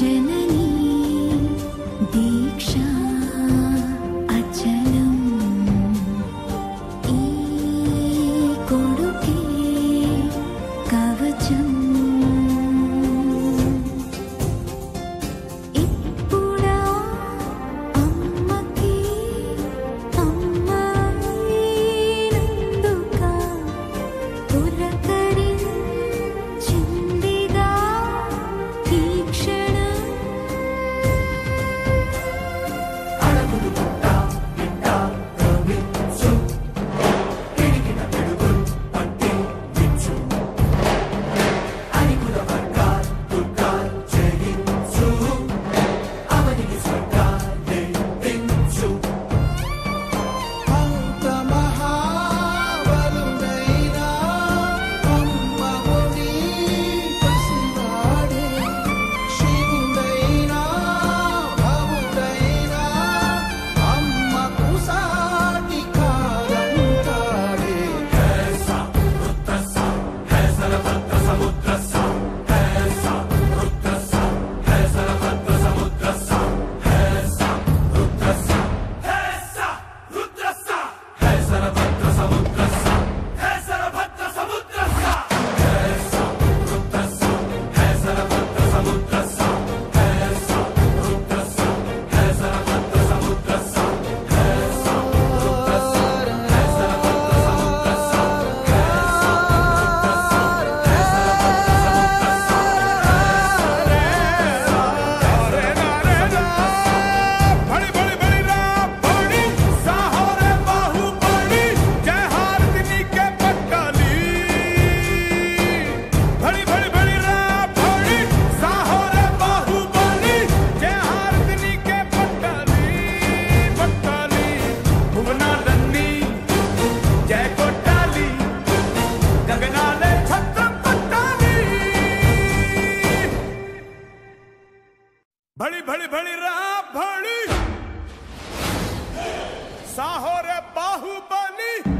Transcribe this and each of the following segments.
llené है बाहुबली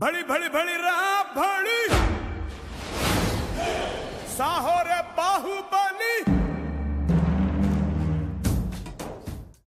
भड़ी भड़ी भड़ी रा भड़ी। साहो रे बाहु